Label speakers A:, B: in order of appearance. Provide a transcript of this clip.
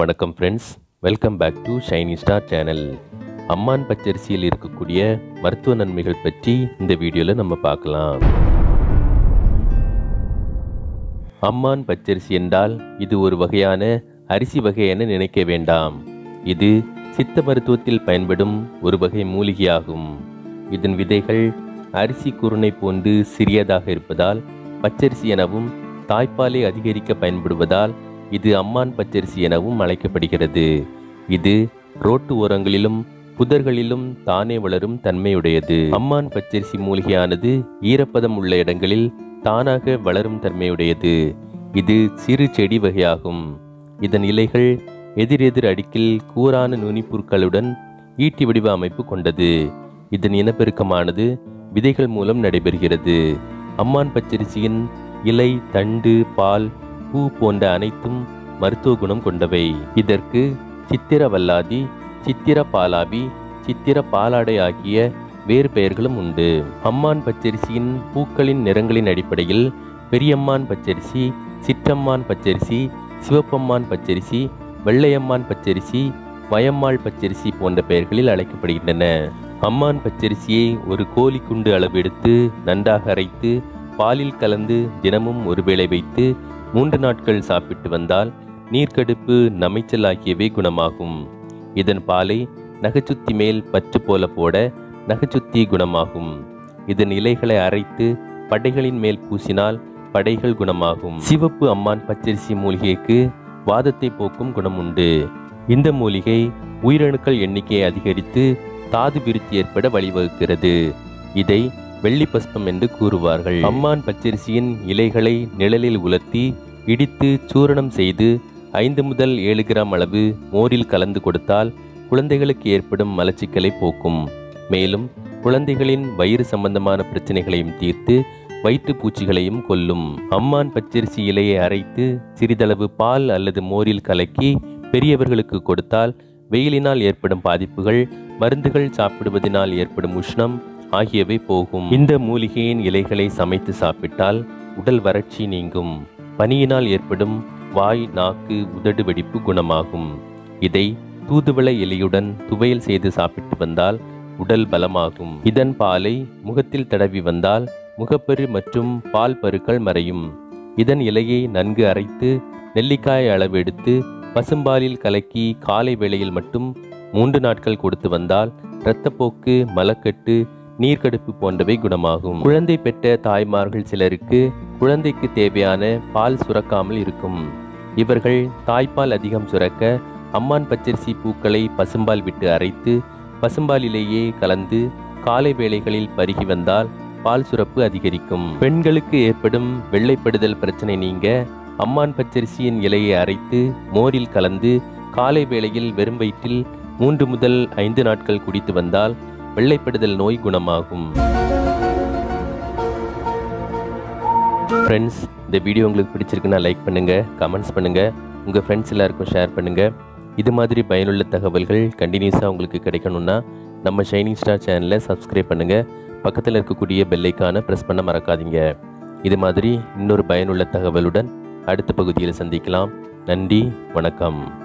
A: வணக்கம் friends welcome back to shiny star channel அம்மான் பச்சரிசியில் இருக்கக்கூடிய மருத்துவ நன்மைகள் பற்றி இந்த வீடியோவில் நம்ம பார்க்கலாம். அம்மான் பச்சரிசி என்றால் இது ஒரு வகையான அரிசி வகை என நினைக்க வேண்டாம். இது சித்த மருத்துவத்தில் பயன்படும் ஒரு வகை மூலிகையாகும். இதன் விதைகள் அரிசி குருணை போன்று சிறியதாக இருப்பதால் பச்சரிசி எனவும் தாய்ப்பாலை அதிகரிக்க பயன்படுவதால் இது அம்மான் பச்சரிசி எனவும் அழைக்கப்படுகிறது. இது ரோட்டு ஓரங்களிலும் புதர்களிலும் தானே வளரும் தன்மையுடையது. அம்மான் பச்சரிசி மூலிகையானது ஈரப்பதம் உள்ள இடங்களில் தானாக வளரும் தன்மையுடையது. இது சிறு செடி வகையாகும். இதன் இலைகள் எதிரெதிர் அடுக்கில் கூரான நுனிப்புற்களுடன் ஈட்டி வடிவ அமைப்பு கொண்டது. இதன் இனப்பெருக்கமானது விதைகள் மூலம் நடைபெறுகிறது. அம்மான் பச்சரிசியின் இலை தண்டு பால் பூ போன்ற அனைத்தும் மருத்துவ குணம் கொண்டவை. இதற்கு சித்திர வல்லாதி சித்திர பாலாபி சித்திர பாலாடை ஆகிய வேறு பெயர்களும் உண்டு. அம்மான் பச்சரிசியின் பூக்களின் நிறங்களின் அடிப்படையில் பெரியம்மான் பச்சரிசி சிற்றம்மான் பச்சரிசி சிவப்பம்மான் பச்சரிசி வெள்ளையம்மான் பச்சரிசி வயம்மாள் பச்சரிசி போன்ற பெயர்களில் அழைக்கப்படுகின்றன. அம்மான் பச்சரிசியை ஒரு கோழி குண்டு அளவு எடுத்து நன்றாக அரைத்து பாலில் கலந்து தினமும் ஒருவேளை வைத்து மூன்று நாட்கள் சாப்பிட்டு வந்தால் நீர்க்கடுப்பு நமைச்சல் ஆகியவை குணமாகும். இதன் பாலை நகைச்சுத்தி மேல் பற்று போல போட நகைச்சுத்தி குணமாகும். இதன் இலைகளை அரைத்து படைகளின் மேல் பூசினால் படைகள் குணமாகும். சிவப்பு அம்மான் பச்சரிசி மூலிகைக்கு வாதத்தை போக்கும் குணம் உண்டு இந்த மூலிகை உயிரணுக்கள் எண்ணிக்கையை அதிகரித்து தாது விருத்தி ஏற்பட வழிவகுக்கிறது. இதை வெள்ளி பஸ்பம் என்று கூறுவார்கள். அம்மான் பச்சரிசியின் இலைகளை நிழலில் உலர்த்தி இடித்து சூரணம் செய்து ஐந்து முதல் ஏழு கிராம் அளவு மோரில் கலந்து கொடுத்தால் குழந்தைகளுக்கு ஏற்படும் மலச்சிக்கலை போக்கும். மேலும் குழந்தைகளின் வயிறு சம்பந்தமான பிரச்சனைகளையும் தீர்த்து வயிற்று பூச்சிகளையும் கொல்லும். அம்மான் பச்சரிசி இலையை அரைத்து சிறிதளவு பால் அல்லது மோரில் கலக்கி பெரியவர்களுக்கு கொடுத்தால் வெயிலினால் ஏற்படும் பாதிப்புகள் மருந்துகள் சாப்பிடுவதனால் ஏற்படும் உஷ்ணம் ஆகியவை போகும். இந்த மூலிகையின் இலைகளை சமைத்து சாப்பிட்டால் உடல் வறட்சி நீங்கும். பனியினால் ஏற்படும் வாய் நாக்கு உதடு வெடிப்பு குணமாகும். இதை தூதுவளை இலையுடன் துவையல் செய்து சாப்பிட்டு வந்தால் உடல் பலமாகும். இதன் பாலை முகத்தில் தடவி வந்தால் முகப்பரு மற்றும் பால் பருக்கள் மறையும். இதன் இலையை நன்கு அரைத்து நெல்லிக்காய் அளவு எடுத்து பசும்பாலில் கலக்கி காலை வேளையில் மட்டும் மூன்று நாட்கள் கொடுத்து வந்தால் இரத்தப்போக்கு மலக்கட்டு நீர்க்கடுப்பு போன்றவை குணமாகும். குழந்தை பெற்ற தாய்மார்கள் சிலருக்கு குழந்தைக்கு தேவையான பால் சுரக்காமல் இருக்கும். இவர்கள் தாய்ப்பால் அதிகம் சுரக்க அம்மான் பச்சரிசி பூக்களை பசும்பால் விட்டு அரைத்து பசும்பாலிலேயே கலந்து காலை வேளைகளில் பருகி வந்தால் பால் சுரப்பு அதிகரிக்கும். பெண்களுக்கு ஏற்படும் வெள்ளைப்படுதல் பிரச்சனை நீங்க அம்மான் பச்சரிசியின் இலையை அரைத்து மோரில் கலந்து காலை வேளையில் வெறும் வயிற்றில் மூன்று முதல் ஐந்து நாட்கள் குடித்து வந்தால் வெள்ளைப்படுதல் நோய் குணமாகும். ஃப்ரெண்ட்ஸ் இந்த வீடியோ உங்களுக்கு பிடிச்சிருக்குன்னா லைக் பண்ணுங்கள் கமெண்ட்ஸ் பண்ணுங்கள் உங்கள் ஃப்ரெண்ட்ஸ் எல்லாருக்கும் ஷேர் பண்ணுங்கள் இது மாதிரி பயனுள்ள தகவல்கள் கண்டினியூஸாக உங்களுக்கு கிடைக்கணும்னா நம்ம ஷைனிங் ஸ்டார் சேனலை சப்ஸ்கிரைப் பண்ணுங்கள் பக்கத்தில் இருக்கக்கூடிய பெல்லைக்கான ப்ரெஸ் பண்ண மறக்காதீங்க. இது மாதிரி இன்னொரு பயனுள்ள தகவலுடன் அடுத்த பகுதியில் சந்திக்கலாம். நன்றி வணக்கம்.